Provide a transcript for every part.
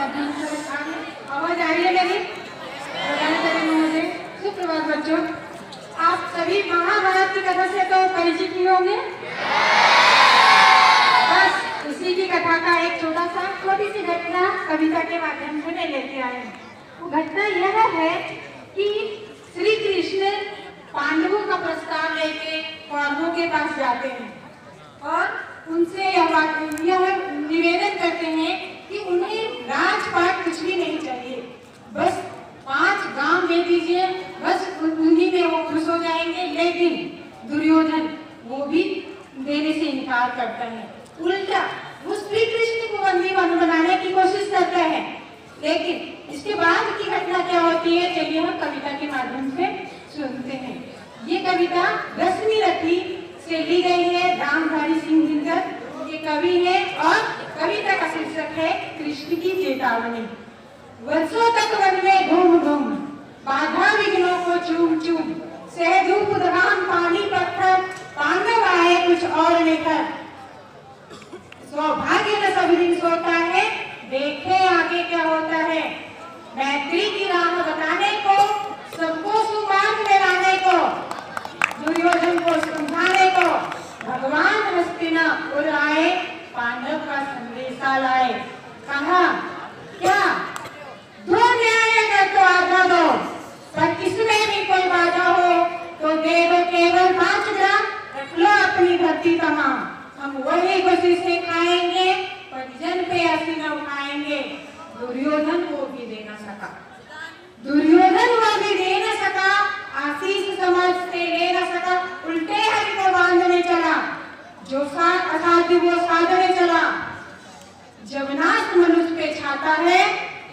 आवाज़ आ रही है मेरी सुप्रभात बच्चों आप सभी महाभारत की कथा से तो परिचित ही होंगे बस उसी की कथा का एक छोटा सा छोटी सी घटना कविता के माध्यम से मैं लेके आए घटना यह है कि श्री कृष्ण पांडवों का प्रस्ताव लेके कौरवों के पास जाते हैं और उनसे यह निवेदन करते हैं कि उन्हें राजपाट कुछ भी नहीं चाहिए बस पाँच गाँव दे दीजिए बस उन्हीं में वो खुश हो जाएँगे लेकिन दुर्योधन वो भी देने से इनकार करता है। उल्टा, वो श्री कृष्ण को बंदी बनाने की कोशिश करता है। लेकिन इसके बाद की घटना क्या होती है, चलिए हम कविता के माध्यम से सुनते हैं। ये कविता रश्मि रथी से ली गई है, रामधारी सिंह दिनकर। ये कवि है और कविता का शीर्षक है, कृष्ण की चेतावनी। वर्षों तक वन में घूम घूम। पानी पत्थर पांडव आए कुछ और लेकर। सौभाग्य न सब दिन सोता है, देखे आगे क्या होता है। मैत्री की राह बताने को सबको सुमान में लाने को दुर्योधन को समझाने को भगवान हस्तिनापुर आए पांडव का संदेशा लाए कहा क्या दो न्याय अगर तो आधा दो पर किसमें भी कोई बाधा हो तो दे दो केवल पाँच ग्राम रख लो अपनी धरती तमाम हम वही खुशी से खाएँगे परिजन पे ऐसी न उठाएँगे दुर्योधन को भी दे न सका दुर्योधन वो भी दे न सका आशीष समाज से ले न सका उल्टे हरि को बांधने चला जो असाध्य वो साधने चला जब नाश मनुष्य पे छाता है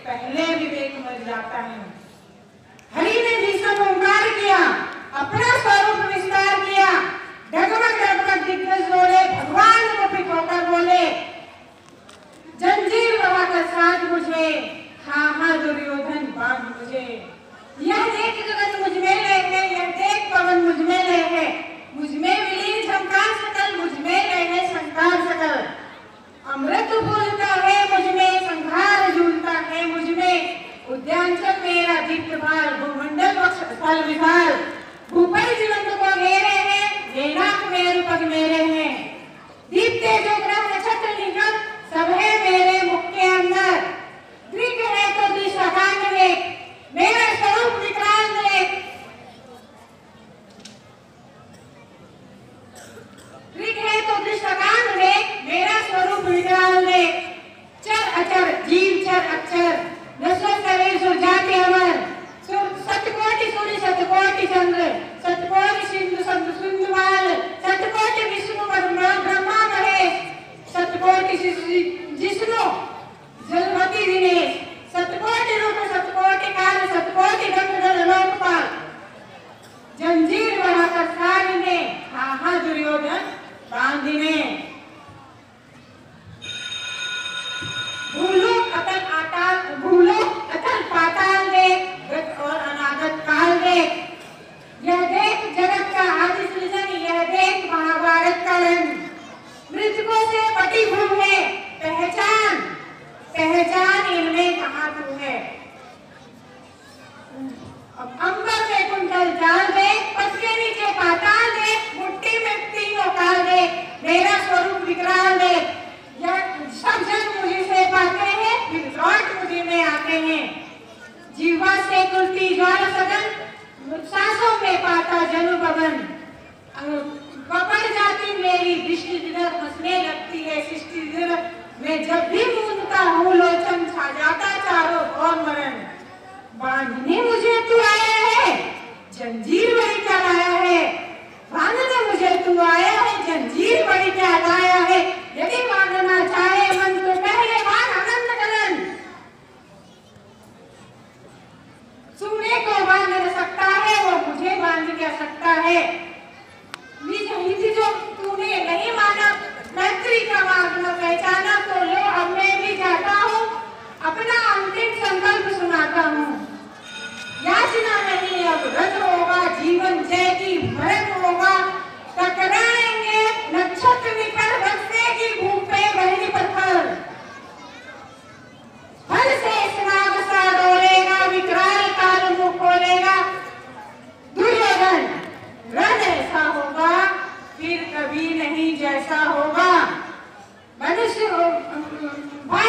पहले विवेक मर जाता है। हरि ने भीषण ओंकार किया, अपना स्वरूप विस्तार किया ढगमग ढगमग दिग्गज बोले भगवान को पिछोकर बोले जंजीर बढ़ाकर साथ मुझे हाँ हाँ दुर्योधन बाँध मुझे यह देख गगन मुझमें ले है यह देख पवन मुझमें ले है मुझमें विलीन झंकार सकल मुझमें रहे संकार सकल अमृत बोलता है मुझमें संहार झूलता है मुझमें उद्यांचल मेरा दीप्त भार भूमंडल स्थल विशाल। भूपल जीवंत को घेरे हैं देनाक मेरु पग मेरे हैं। दीप्ते जो ग्रह नक्षत्र निगम सब है मेरे मुख के अंदर। दृग है तो दिशा मेरा स्वरूप विकराल देख ऋग है तो दृष्टकांत देख मेरा स्वरूप विकराल देख चर अचर, जीव चर अक्षर नश्वर शरीर सुर जाति अमर सतकोटि सूर्य सतकोटि चंद्र सतकोटि सिंधु संत सिंधुवाल सतकोटि विष्णु ब्रह्मा महेश सतकोटि जिष्णु जलमती दिनेश सतकोटि रूप सतकोटि काल सतकोटि गंधर्व लोकपाल जंजीर बढ़ाकर सारी ने हाँ हाँ दुर्योधन बांधिने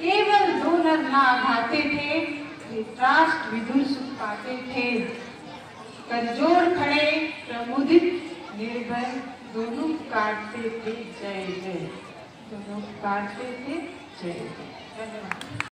केवल दो नर ना आघाते थे राष्ट्र विदुर सुख पाते थे। कमज़ोर खड़े प्रमुदित निर्भय, दोनों काटते थे, जय जय। दोनों काटते थे, जय जय। धन्यवाद।